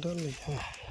डल गया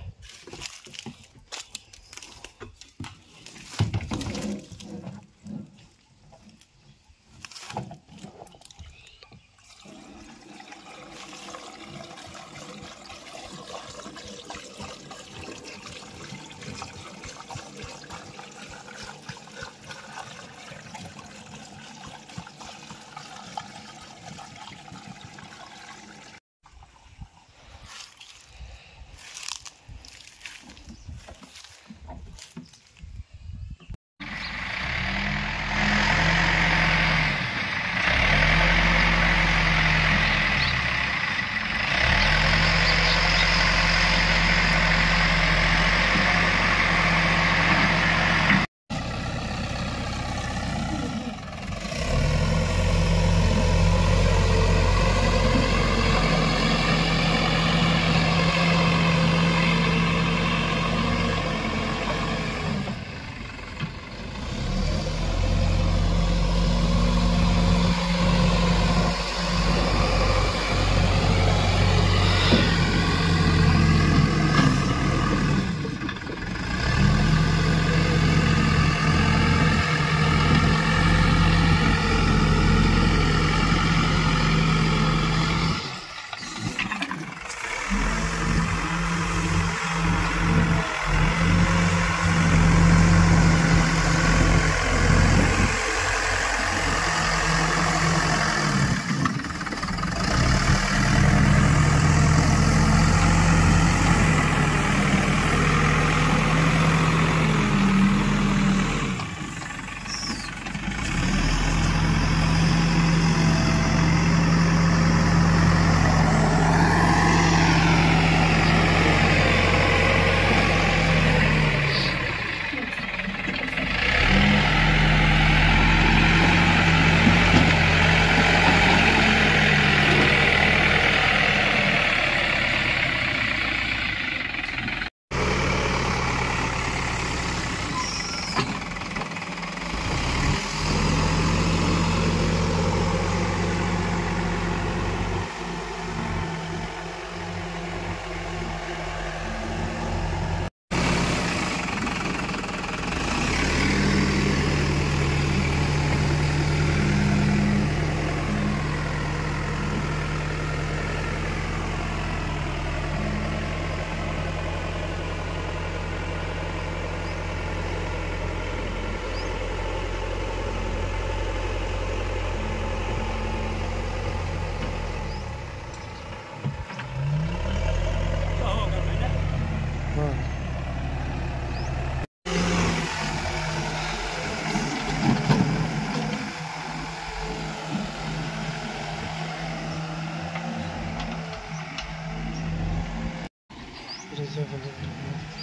preservador.